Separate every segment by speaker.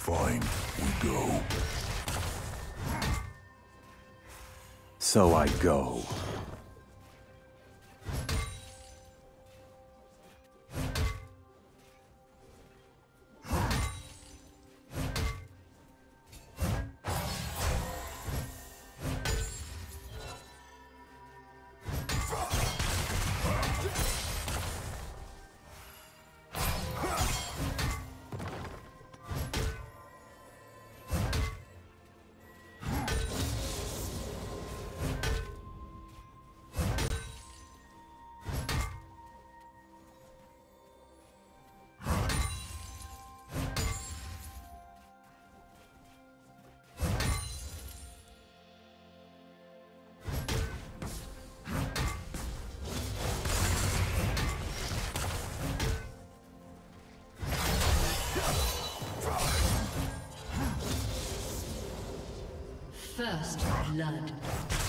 Speaker 1: Fine, we go.
Speaker 2: So I go.
Speaker 3: First blood.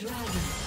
Speaker 3: Dragon.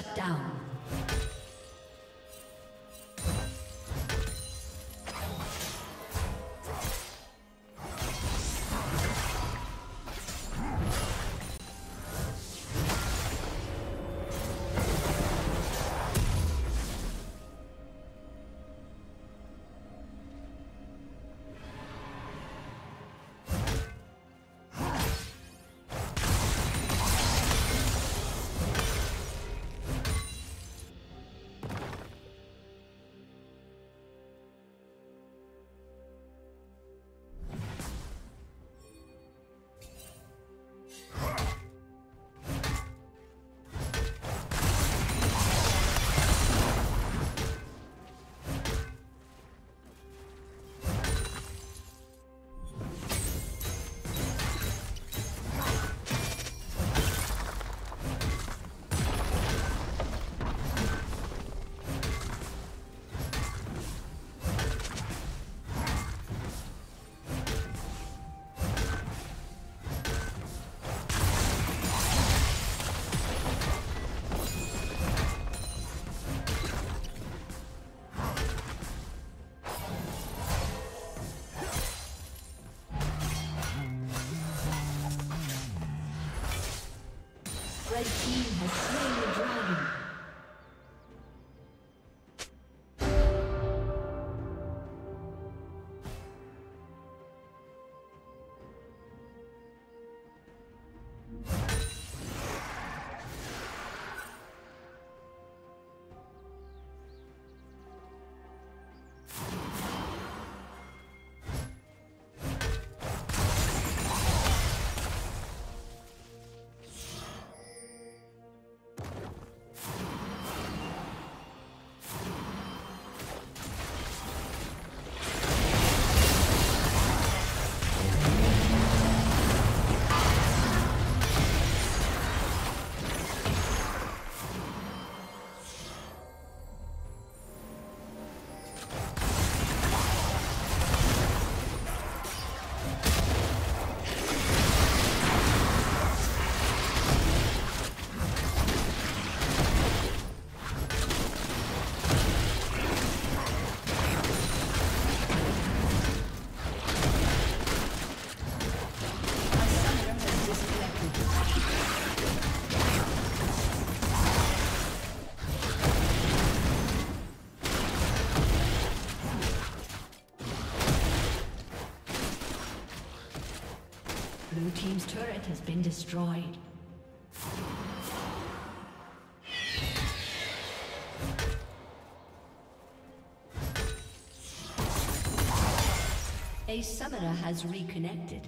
Speaker 3: Shut down. Has been destroyed. A summoner has reconnected.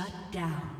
Speaker 3: Shut down.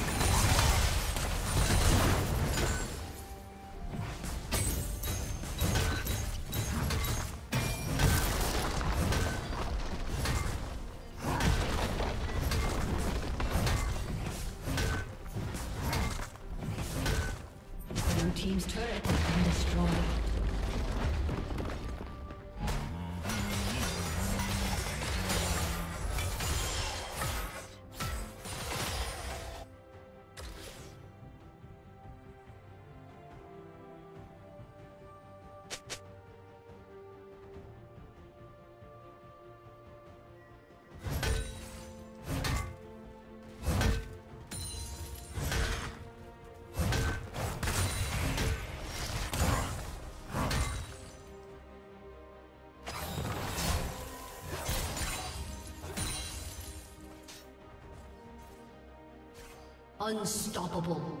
Speaker 3: Unstoppable.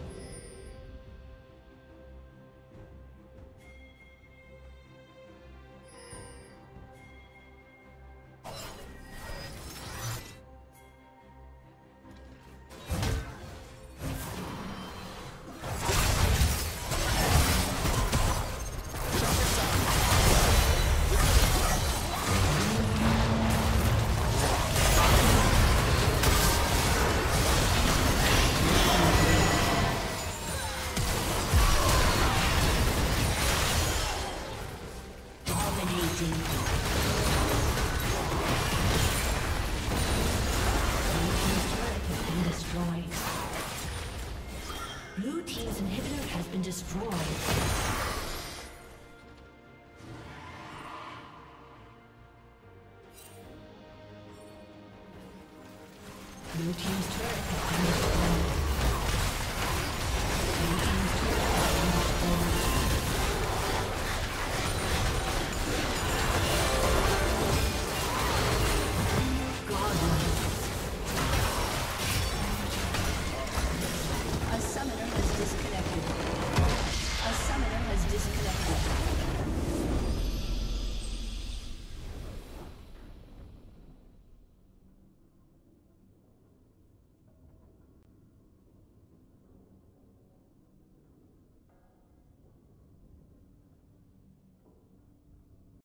Speaker 3: Blue Team's turret.